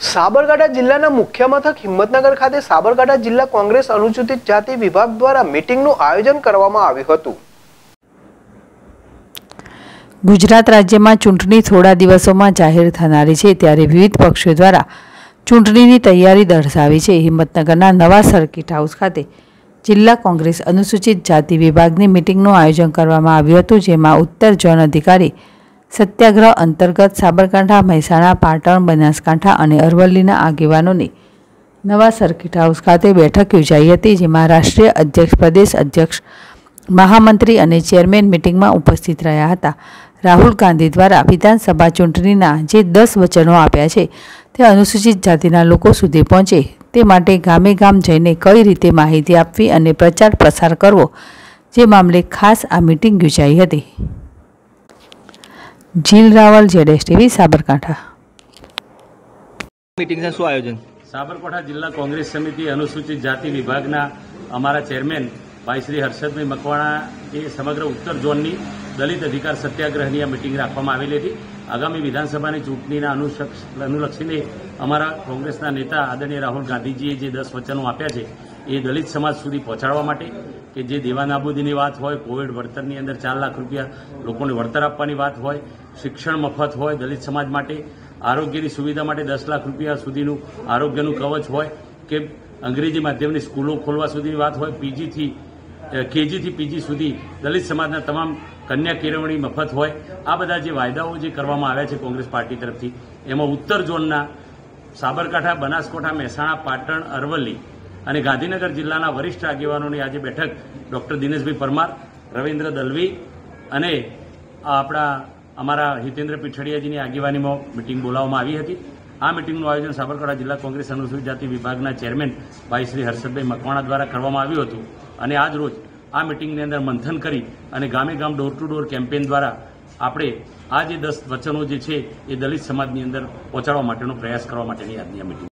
સાબરકાંઠા જિલ્લાના મુખ્ય મથક હિંમતનગર ખાતે સાબરકાંઠા જિલ્લા કોંગ્રેસ અનુસૂચિત જાતિ વિભાગ દ્વારા મીટિંગનું આયોજન કરવામાં આવ્યું હતું. ગુજરાત રાજ્યમાં ચૂંટણી થોડા દિવસોમાં જાહેર થનારી છે ત્યારે વિવિધ પક્ષો દ્વારા ચૂંટણીની તૈયારી દર્શાવી છે. હિંમતનગરના નવા સર્કિટ હાઉસ ખાતે જિલ્લા કોંગ્રેસ અનુસૂચિત જાતિ વિભાગની મિટિંગનું આયોજન કરવામાં આવ્યું હતું, જેમાં ઉત્તર ઝોન અધિકારી સત્યાગ્રહ અંતર્ગત સાબરકાંઠા, મહેસાણા, પાટણ, બનાસકાંઠા અને અરવલ્લીના આગેવાનોની નવા સર્કિટ હાઉસ ખાતે બેઠક યોજાઈ હતી, જેમાં રાષ્ટ્રીય અધ્યક્ષ પ્રદેશ અધ્યક્ષ, મહામંત્રી અને ચેરમેન મિટિંગમાં ઉપસ્થિત રહ્યા હતા. રાહુલ ગાંધી દ્વારા વિધાનસભા ચૂંટણીના જે દસ વચનો આપ્યા છે, તે અનુસૂચિત જાતિના લોકો સુધી પહોંચે, તે માટે ગામે ગામ જઈને કઈ રીતે માહિતી આપવી અને પ્રચાર પ્રસાર કરવો, જે મામલે ખાસ આ મિટિંગ યોજાઈ હતી. જીલ રાવલ જેડેશ ટીવી સાબરકાંઠા. મીટિંગનું શું આયોજન? સાબરકાંઠા જિલ્લા કોંગ્રેસ સમિતિ અનુસૂચિત જાતિ વિભાગના અમારા ચેરમેન ભાઈ શ્રી હર્ષદભાઈ મકવાણા એ સમગ્ર ઉત્તર ઝોનની દલિત અધિકાર સત્યાગ્રહની આ મિટિંગ રાખવામાં આવેલી હતી. આગામી વિધાનસભાની ચૂંટણીના અનુલક્ષીને અમારા કોંગ્રેસના નેતા આદરણીય રાહુલ ગાંધીજીએ જે દસ વચનો આપ્યા છે, એ દલિત સમાજ સુધી પહોંચાડવા માટે કે જે દેવાનાબૂદીની વાત હોય, કોવિડ વળતરની અંદર ચાર લાખ રૂપિયા લોકોને વળતર આપવાની વાત હોય, શિક્ષણ મફત હોય, દલિત સમાજ માટે આરોગ્યની સુવિધા માટે દસ લાખ રૂપિયા સુધીનું આરોગ્યનું કવચ હોય, કે અંગ્રેજી માધ્યમની સ્કૂલો ખોલવા સુધીની વાત હોય, પીજીથી કેજીથી પીજી સુધી દલિત સમાજના તમામ કન્યા કેળવણી મફત હોય. આ બધા જે વાયદાઓ જે કરવામાં આવ્યા છે કોંગ્રેસ પાર્ટી તરફથી, એમાં ઉત્તર ઝોનના સાબરકાંઠા, બનાસકાંઠા, મહેસાણા, પાટણ, અરવલ્લી અને ગાંધીનગર જિલ્લાના વરિષ્ઠ આગેવાનોની આજે બેઠક ડોક્ટર દિનેશભાઈ પરમાર, રવિન્દ્ર દલવી અને આપણા અમારા હિતેન્દ્ર પીઠડિયાજીની આગેવાનીમાં મિટિંગ બોલાવવામાં આવી હતી. આ મિટિંગનું આયોજન સાબરકાંઠા જિલ્લા કોંગ્રેસ અનુસૂચિત જાતિ વિભાગના ચેરમેન ભાઈ શ્રી હર્ષદભાઈ મકવાણા દ્વારા કરવામાં આવ્યું હતું. અને આજ રોજ આ મિટિંગની અંદર મંથન કરી અને ગામે ગામ ડોર ટુ ડોર કેમ્પેન દ્વારા આપણે આ જે દસ વચનો જે છે એ દલિત સમાજની અંદર પહોંચાડવા માટેનો પ્રયાસ કરવા માટેની આજની આ મિટિંગ